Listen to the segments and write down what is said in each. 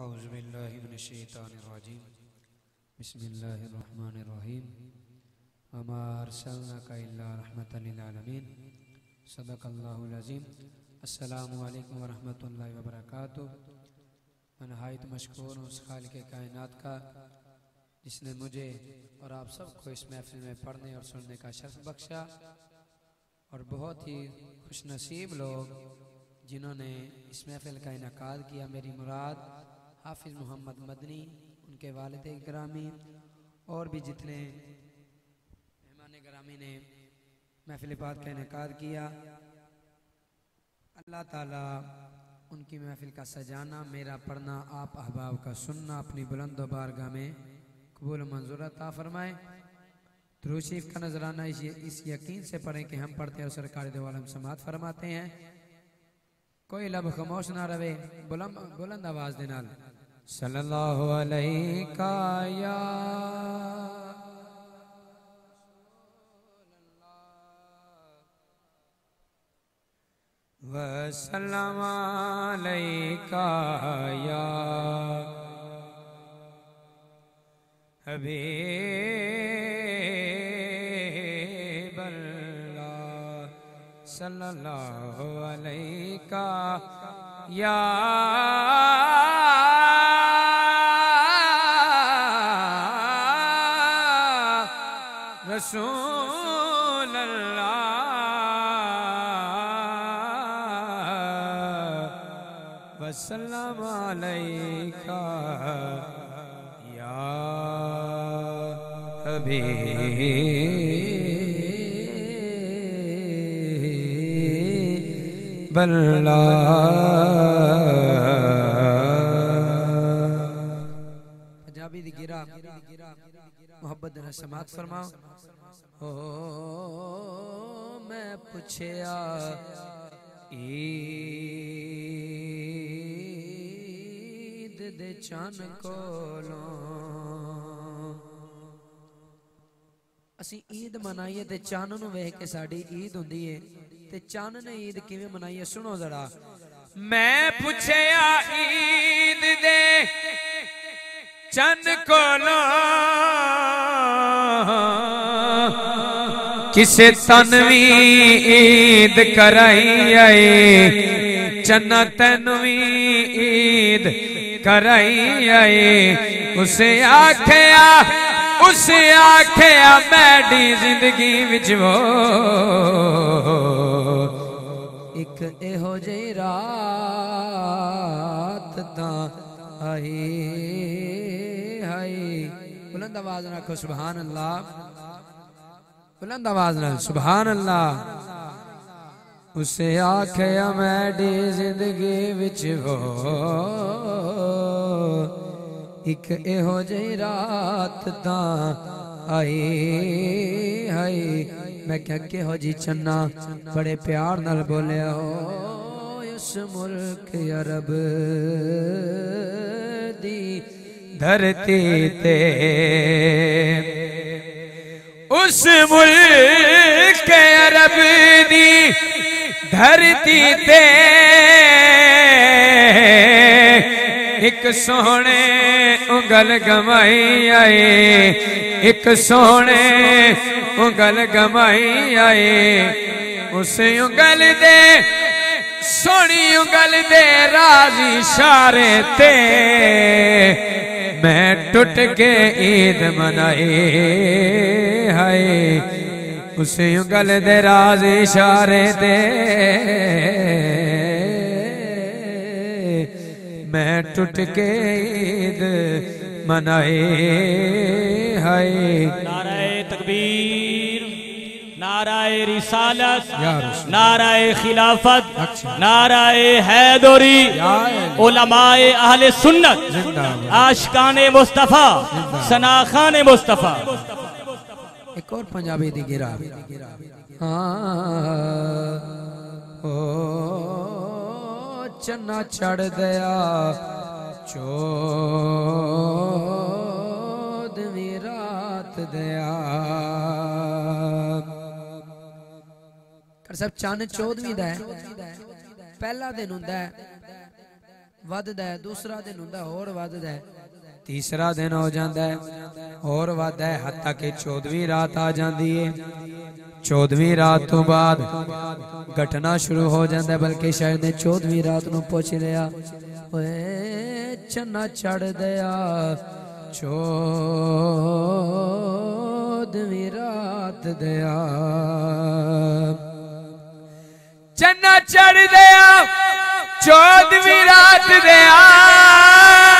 أعوذ بالله من الشيطان الرجيم. بسم الله الرحمن الرحيم. وما أرسلناك إلا رحمة للعالمين. صدق الله العظيم. السلام علیکم ورحمۃ اللہ وبرکاتہ میں نہایت مشکور ہوں اس خالق کائنات کا، جس نے مجھے اور آپ سب کو اس محفل میں پڑھنے اور سننے کا شرف بخشا اور بہت ہی خوش نصیب لوگ جنہوں نے اس محفل کا انعقاد کیا، میری مراد حافظ محمد مدنی، ان کے والد گرامی، اور بھی جتنے مہمان گرامی نے محفل پاک کا انعقاد کیا، اللہ تعالیٰ ان کی محفل کا سجانا میرا پڑھنا، آپ احباب کا سننا، اپنی بلند و بارگاہ میں قبول منظور عطا فرمائے۔ درود شریف کا نظرانہ اس یقین سے پڑھیں کہ ہم پڑھتے ہیں اور سرکار دو عالم سماعت فرماتے ہیں۔ کوئی لب خاموش نہ رہے، بلند بلند آواز دے نال۔ صلی اللہ علیہ یا وسلم علیکہ یا حبیب اللہ صلی اللہ علیکہ یا بلا گرا محبت در سماعت فرماؤ. میں پوچھیا، عید دے چن کولوں اسی عید منائیے تے چاند نو ویکھ کے ساڈی عید ہوندی ہے۔ ਤੇ ਚੰਨ ਈਦ ਕਿਵੇਂ ਮਨਾਈ ਸੁਣੋ ਜ਼ਰਾ। ਮੈਂ ਪੁੱਛਿਆ ਈਦ ਦੇ ਚੰਨ ਕੋਲੋਂ ਕਿਸੇ ਤਨ ਵੀ ਈਦ ਕਰਾਈ ਆਏ? ਚੰਨਾ ਤੈਨੂੰ ਵੀ ਈਦ ਕਰਾਈ ਆਏ? ਉਸੇ ਆਖਿਆ, ਉਸ ਆਖਿਆ, ਮੈਡੀ ਜ਼ਿੰਦਗੀ ਵਿੱਚ ਵੋ। ਇੱਕ ਇਹੋ ਜਿਹੀ ਰਾਤ ਤਾਂ ਆਈ ਹਾਈ ਬੁਲੰਦ ਆਵਾਜ਼ ਨਾਲ ਆਖੋ ਸੁਭਾਨ ਅੱਲਾਹ بلند آواز نال سبحان اللہ اسے آکھیا میڈی زندگی وچ وہ ایک ایہو جہی رات تاں آئی ہائی میں کہا کہ ہو جی چنا، بڑے پیار نال بولے ہو اس ملک عرب دی دھرتی تے اس ملک عرب دی دھرتی تے ایک سونے انگل گمائی آئے ایک سونے انگل گمائی آئے اس انگل دے سونی انگل دے راضی شارے تے میں ٹوٹ کے عید منائی ہائے اسے انگل دے راز اشارے دے میں ٹوٹ کے عید منائی ہائے۔ نعرہ تکبیر نعرہ رسالت نعرہ خلافت نعرہ حیدوری علماء اہل سنت عاشقان مصطفیٰ سناخان مصطفیٰ۔ ایک اور پنجابی دی گرا۔ ہاں۔ او چنا چڑ دیا چودویں رات دیا کر سب چند چودویں دا ہے۔ پہلا دن ہوندا ہے، وددا ہے، دوسرا دن ہوندا ہے اور وددا ہے۔ تیسرا دن ہو جاتا ہے۔ اور وعدہ ہے حتیٰ کہ چودویں رات آ جاندی ہے۔ چودویں رات تو بعد گھٹنا شروع ہو جاتا ہے، بلکہ شاید نے چودویں رات نو پوچھ لیا اے چنہ چڑ دیا۔ چودویں رات دیا۔ چنا چڑھ دیا۔ چودویں رات دیا۔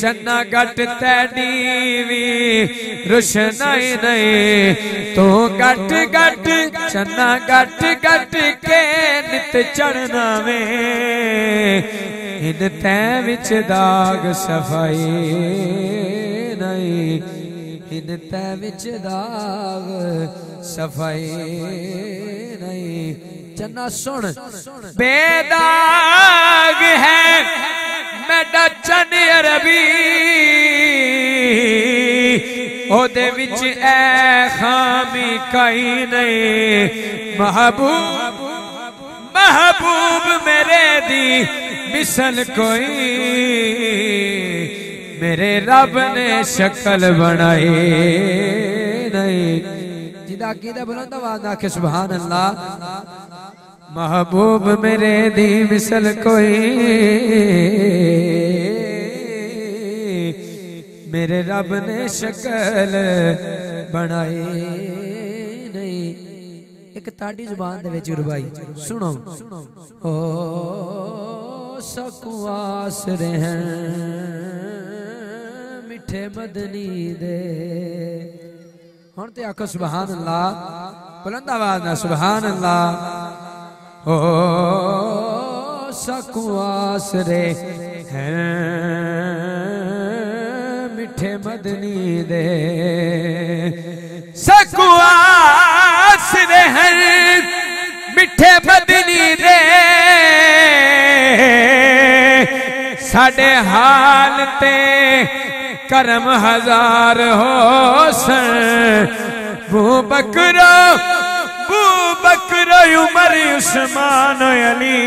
چنا گٹ تیڈیوی رشنائی نہیں تو گٹ گٹ چنا گٹ گٹ کے نت چڑھنا میں ان تین وچ داگ صفائی نہیں ان تین وچ داغ صفائی نہیں چنا سن بے داگ ہے چن عربی او دے وچ اے خامی کئی نہیں محبوب محبوب میرے دی مثل کوئی میرے رب نے شکل بنائی نہیں جدا عقیدہ بلند وعدہ کہ سبحان اللہ محبوب میرے دی مثل کوئی میرے رب نے شکل بنائی نہیں۔ ایک تاڑی زبان دے وچ ربائی سنو۔ او سکواس رہن مٹھے مدنی دے۔ ہن تے آکھو سبحان اللہ۔ بلند آواز نہ سبحان اللہ۔ او سکواس رہن۔ ٹھٹھے مدنی دے۔ سکوا سر ہر مٹھے مدنی دے۔ ساڈے حال تے کرم ہزار ہو سن۔ بو بکرو بو بکرو، عمر عثمان علی۔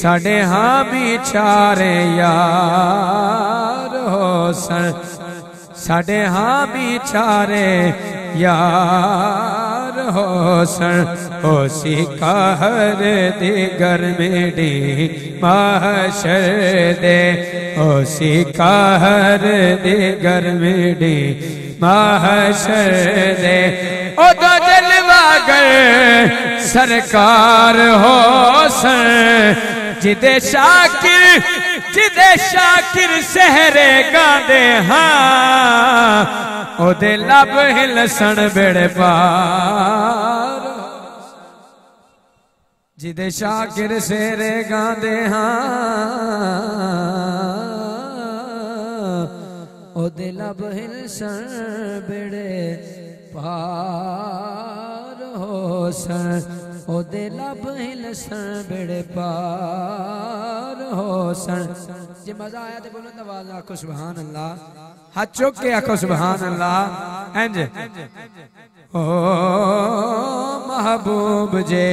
ساڑے ہاں بیچارے یار ہو سن۔ ساڑے ہاں بیچارے یار ہو سن۔ ہو سی دی دیگر میڈی محشر دے۔ ہو سی دی دیگر میڈی محشر دے۔ او دو جلوہ گر سرکار ہو سن۔ ਜਿਹਦੇ ਸ਼ਾਕਿਰ ਜਿਹਦੇ ਸ਼ਾਕਿਰ ਸਹਰੇ ਗਾਉਂਦੇ ਹਾਂ, ਉਹਦੇ ਲੱਭ ਹਿਲਸਣ ਬੇੜੇ ਪਾਰ। ਜਿਹਦੇ ਸ਼ਾਕਿਰ ਸਹਰੇ ਗਾਉਂਦੇ ਹਾਂ, ਉਹਦੇ ਲਬ ਹਿਲਸਣ ਬੜੇ ਪਾਰ او دے لب ہل سن بڑے پار ہو سن۔ جی مزا آیا تھے بولو نواز آکھو سبحان اللہ۔ ہاتھ چوک کے آکھو سبحان اللہ۔ اینجے او محبوب جے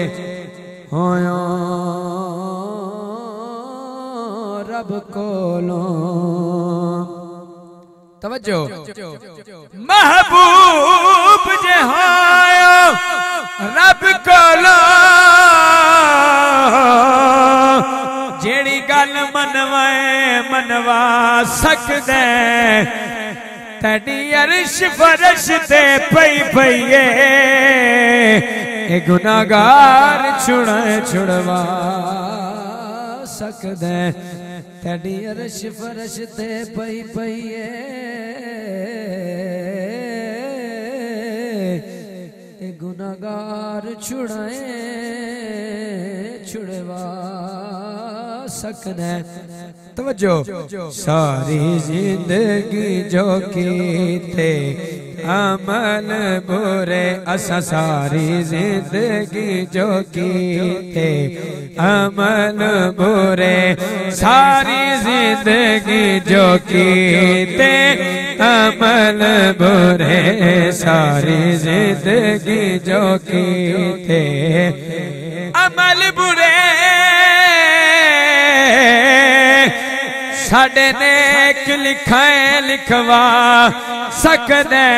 ہویاں رب کولوں۔ توجہ۔ محبوب جہاں رب کولو جیڑی گل منوائے، منوا سکدے۔ تیری عرش فرش تے پئی پئیے۔ اے گناہگار چھڑ چھڑوا سکدے۔ تیری عرش فرش تے پئی پئیے۔ گناہ گار چھڑائیں چھڑوا سکنا توجہ۔ ساری زندگی جو کی تھے عمل برے اسا ساری زندگی جو کی تھے عمل برے، ساری زندگی جو کی تھے عمل برے، ساری زندگی جو کی تھے عمل برے ساڈے نیک لکھائیں لکھوا سکدے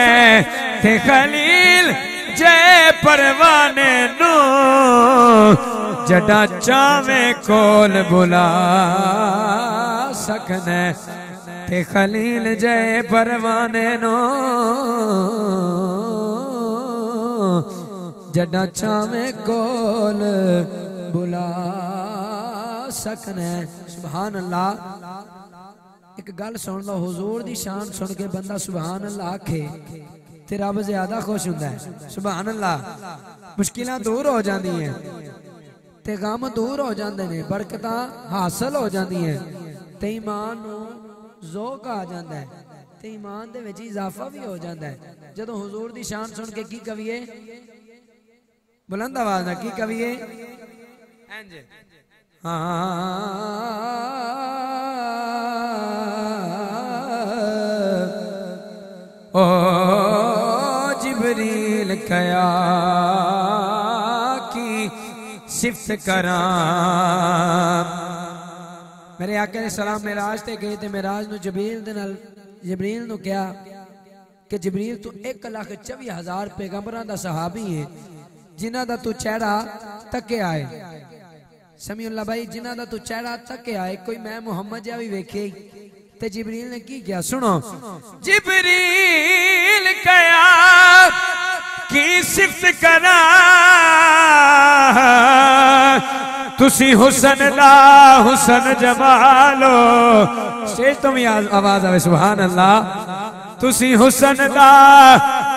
تے خلیل جے پروانے نو جڈا چاویں کول بلا سکدے تے خلیل جے پروانے نو جڈا چاویں کول بلا سکنے سبحان اللہ ایک گل سن لو، حضور دی شان سن کے بندہ سبحان اللہ آکھے، تے رب زیادہ خوش ہوندا ہے۔ سبحان اللہ، مشکلاں دور ہو جاندی ہیں۔ تے غم دور ہو جاندے نے، برکتاں حاصل ہو جاندی ہیں۔ تے ایمان نو ذوق آ جاندا ہے۔ تے ایمان دے وچ اضافہ بھی ہو جاندا ہے۔ جدوں حضور دی شان سن کے کی کہیے بلند آواز نہ کی کہیے او ہاں، ہاں، ہاں، کیا کی صفت کرام میرے آقا علیہ السلام میراج تے گئے تے میراج نو جبریل دے نال جبریل نو کیا کہ جبریل تو ایک لاکھ چوی ہزار پیغمبران دا صحابی ہے جنہ دا تو چہرہ تکے آئے۔ سمیع اللہ بھائی جنہ دا تو چہرہ تکے آئے، کوئی میں محمد جا بھی ویکھے۔ تے جبریل نے کی کیا؟ سنو۔ جبریل کیا کی صفت کرا تسی حسن لا، حسن جمالو سٹیج تو آواز آوے، سبحان اللہ. تسی حسن لا،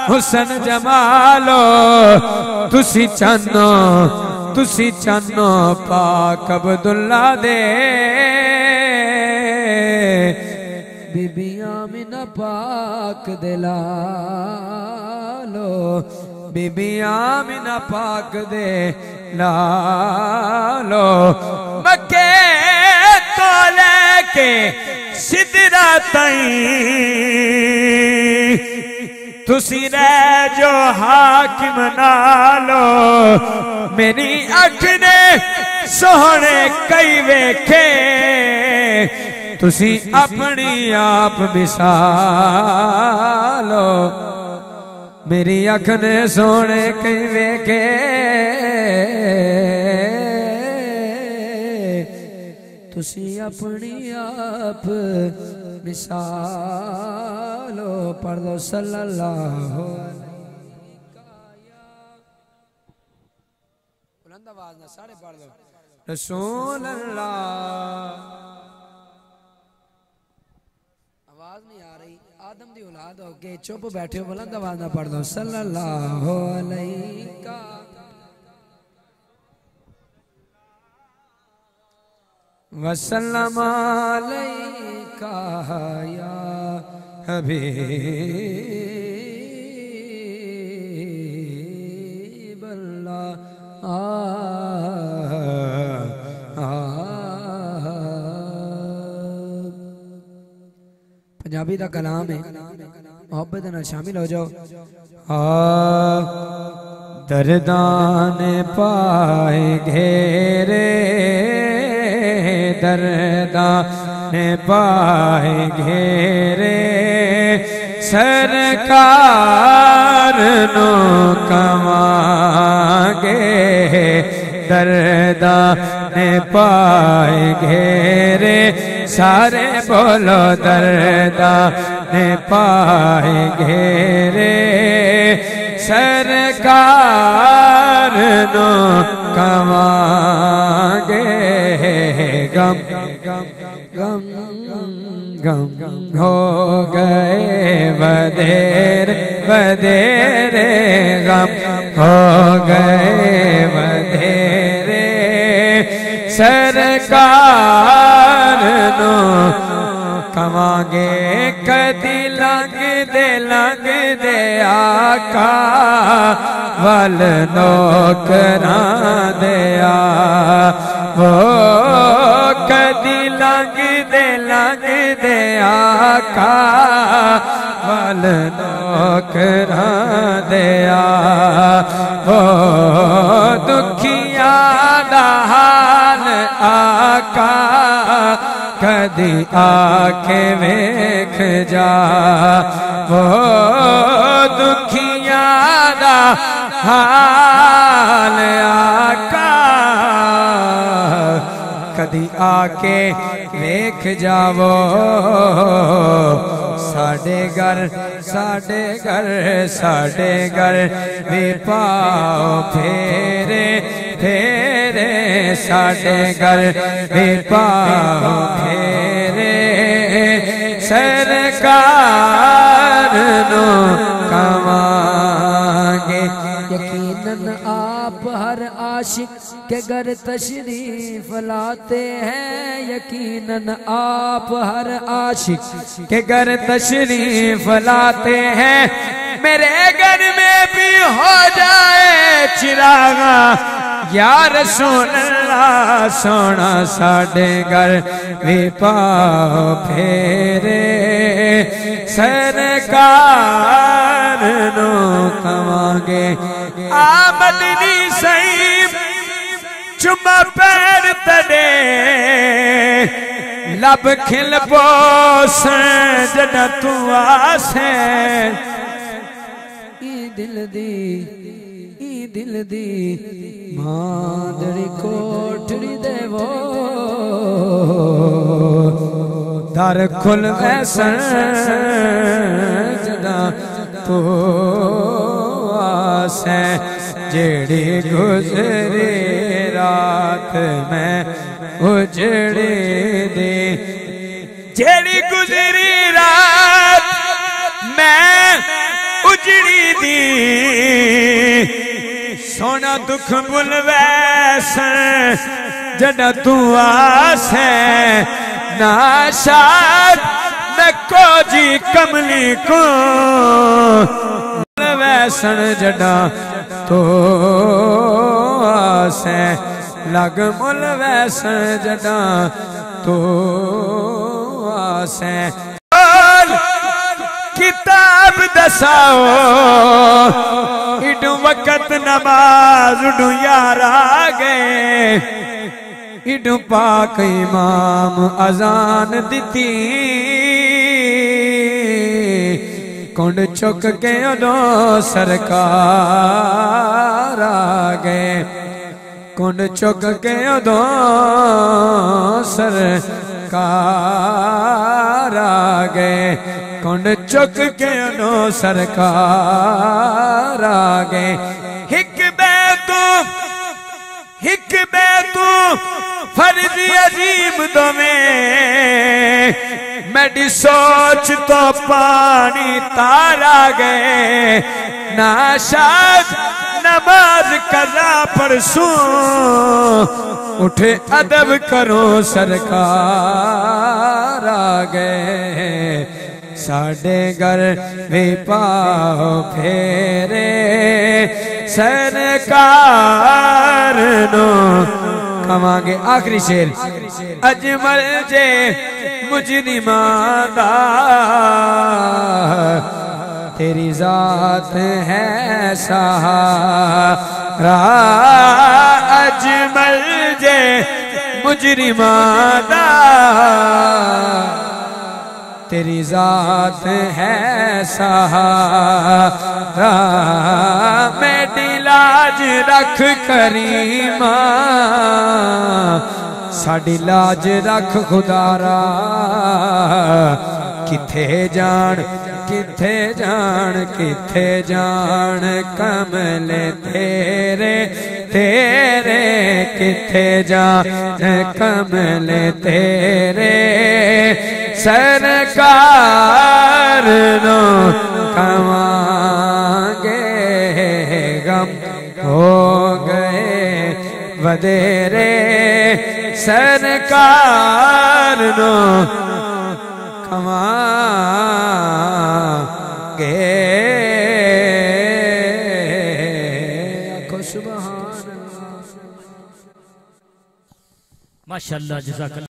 حسن جمالو تسی چنو تسی چنو پاک عبداللہ دے. بی بی آمین پاک دلالو. بی بی آمین پاک دے لالو مکے تو لے کے سدرہ تائیں تسی رہ جو حاکم نالو میری اکھ نے سونے کئی ویکھے تسی اپنی آپ مثالو میری اکھ نے سونے کئی ویکھے۔ تسی اپنی آپ مثالو پڑھ دو صلی اللہ بلند آواز نہ سارے پڑھ دو رسول اللہ۔ آواز نہیں آ رہی۔ آدم دی اولاد ہو کے چپ بیٹھے ہو، بلند آواز نہ پڑھ دو۔ صلی اللہ علیہ وسلم علیکہ، یا حبیب اللہ۔ آہ پنجابی دا کلام ہے محبت نہ شامل ہو جاؤ دردان پائے گھیرے دردان پائے گھیرے سرکار نو کمانگے دردان پائے گھیرے، سارے بولو دردان پائے گھیرے۔ سرکار نو کمانگے غم۔ غم غم ہو گئے ودیر ودیر غم ہو گئے۔ سرکار نو کمانگے کدی لنگ دے لنگ دے آقا، ول نوکران دیا وہ کدی لنگ دے لنگ دے آقا، ول نوکران دیا وہ دکھیاں آقا، کدی آکے ویکھ جا۔ وہ دکھیاں دا حال آقا۔ کدی آکے ویکھ جاو ساڑے گھر ساڑے گھر ساڑے گھر بھی پاؤ پھیرے۔ پھیرے ساڑے گھر بھی پاؤ پھیرے سرکار نو کمانگے یقیناً آپ ہر عاشق کے گھر تشریف لاتے ہیں یقیناً آپ ہر عاشق کہ گھر تشریف لاتے ہیں میرے گھر میں بھی ہو جائے چراغا یا رسول اللہ سونا ساڑے گھر بھی پاؤ پھیرے سرکار نو کمانگے آمدنی سیب چمہ پیر تڑے لب کھل پوس جنا تو آسیں ای دل دی ماندڑی کوٹڑی دے وہ۔ در کھل ایسا جنا تو آسیں جیڑی گزری رات میں اجڑی دی جیڑی گزری رات میں اجڑی دی۔ سونا دکھ بل ویسن جڑا تو آسیں ناشاد نکو جی کملی کو ویسن جڑا تو آسیں لگ مل ویسن جڑا تو آسیں کتاب دساؤ اڈو وقت نماز اڈو یار آگئے اڈو پاک امام ازان دیتی کنڈ چک کے اڈو سرکار آگئے کنڈ چک کے اڈو سرکار آگئے کنڈ چک کے انو سرکار آگئے ہک بیتو ہک بیتو فرضی عظیم دو میں میڈی سوچ تو پانی تارا گئے ناشاد نماز قضا پرسوں اٹھے ادب کرو سرکار آگئے ساڑے گھر بھی پاؤ پھیرے سرکار نو کمانگے آخری شیر اجمل جے مجھنی مادا تیری ذات ہے سہارا اجمل جے مجھنی مادا تیری ذات ہے سہارا۔ میں لاج رکھ کریمہ۔ ساڑی لاج رکھ خدارا کتھے جان کتھے جان کتھے جان کملے تیرے تیرے، کتھے جان کملے تیرے۔ سرکار نو کمانگے غم ہو گئے۔ ودیرے سرکار نو کھواں گے اللہ ماشاءاللہ، جزاک اللہ۔